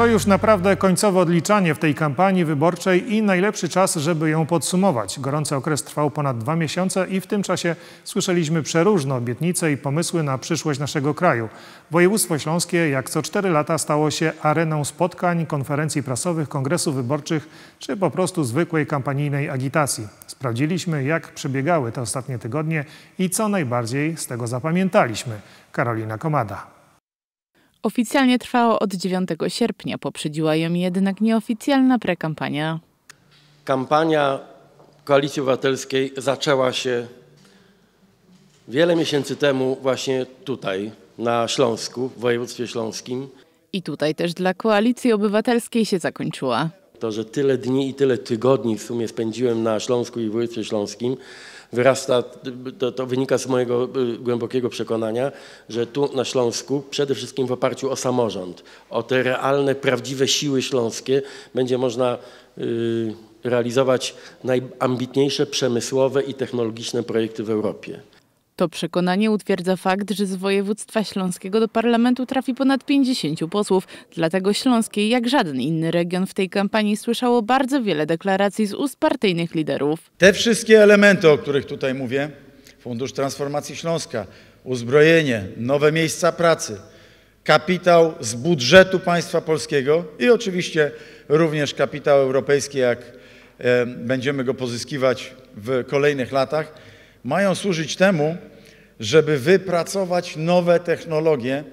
To już naprawdę końcowe odliczanie w tej kampanii wyborczej i najlepszy czas, żeby ją podsumować. Gorący okres trwał ponad dwa miesiące i w tym czasie słyszeliśmy przeróżne obietnice i pomysły na przyszłość naszego kraju. Województwo Śląskie jak co cztery lata stało się areną spotkań, konferencji prasowych, kongresów wyborczych czy po prostu zwykłej kampanijnej agitacji. Sprawdziliśmy, jak przebiegały te ostatnie tygodnie i co najbardziej z tego zapamiętaliśmy. Karolina Komada. Oficjalnie trwało od 9 sierpnia, poprzedziła ją jednak nieoficjalna prekampania. Kampania Koalicji Obywatelskiej zaczęła się wiele miesięcy temu właśnie tutaj, na Śląsku, w województwie śląskim. I tutaj też dla Koalicji Obywatelskiej się zakończyła. To, że tyle dni i tyle tygodni w sumie spędziłem na Śląsku i w województwie śląskim, wyrasta, to, to, wynika z mojego y, głębokiego przekonania, że tu na Śląsku, przede wszystkim w oparciu o samorząd, o te realne, prawdziwe siły śląskie, będzie można y, realizować najambitniejsze przemysłowe i technologiczne projekty w Europie. To przekonanie utwierdza fakt, że z województwa śląskiego do parlamentu trafi ponad 50 posłów. Dlatego Śląskiej, jak żaden inny region w tej kampanii, słyszało bardzo wiele deklaracji z ust partyjnych liderów. Te wszystkie elementy, o których tutaj mówię, Fundusz Transformacji Śląska, uzbrojenie, nowe miejsca pracy, kapitał z budżetu państwa polskiego i oczywiście również kapitał europejski, jak e, będziemy go pozyskiwać w kolejnych latach, mają służyć temu, żeby wypracować nowe technologie.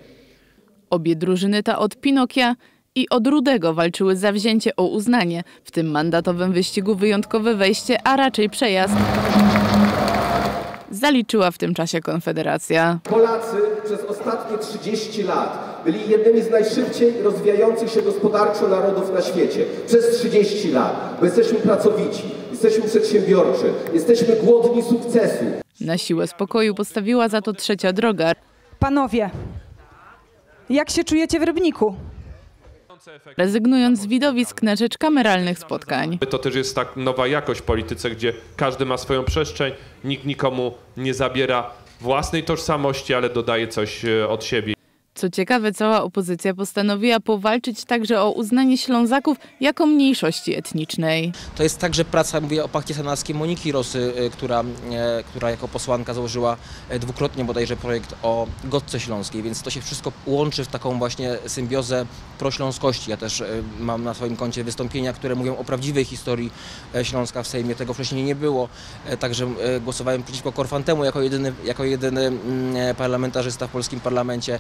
Obie drużyny ta od Pinokia i od Rudego walczyły za wzięcie o uznanie. W tym mandatowym wyścigu wyjątkowe wejście, a raczej przejazd zaliczyła w tym czasie Konfederacja. Polacy przez ostatnie 30 lat byli jednymi z najszybciej rozwijających się gospodarczo narodów na świecie. Przez 30 lat. Bo jesteśmy pracowici, jesteśmy przedsiębiorczy, jesteśmy głodni sukcesu. Na siłę spokoju postawiła za to trzecia droga. Panowie, jak się czujecie w Rybniku? Rezygnując z widowisk na rzecz kameralnych spotkań. To też jest tak nowa jakość w polityce, gdzie każdy ma swoją przestrzeń, nikt nikomu nie zabiera własnej tożsamości, ale dodaje coś e, od siebie. Co ciekawe, cała opozycja postanowiła powalczyć także o uznanie Ślązaków jako mniejszości etnicznej. To jest także praca, mówię o pakcie senackiej Moniki Rosy, y, która, e, która jako posłanka założyła e, dwukrotnie bodajże projekt o Gotce Śląskiej, więc to się wszystko łączy w taką właśnie symbiozę prośląskości. Ja też e, mam na swoim koncie wystąpienia, które mówią o prawdziwej historii Śląska w Sejmie. Tego wcześniej nie było, także głosowałem przeciwko Korfantemu jako jedyny, jako jedyny mm, parlamentarzysta w polskim parlamencie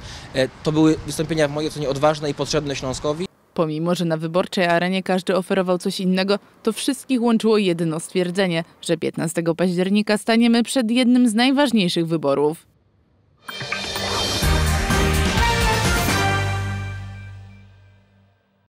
to były wystąpienia w mojej ocenie odważne i potrzebne Śląskowi. Pomimo, że na wyborczej arenie każdy oferował coś innego, to wszystkich łączyło jedyno stwierdzenie, że 15 października staniemy przed jednym z najważniejszych wyborów.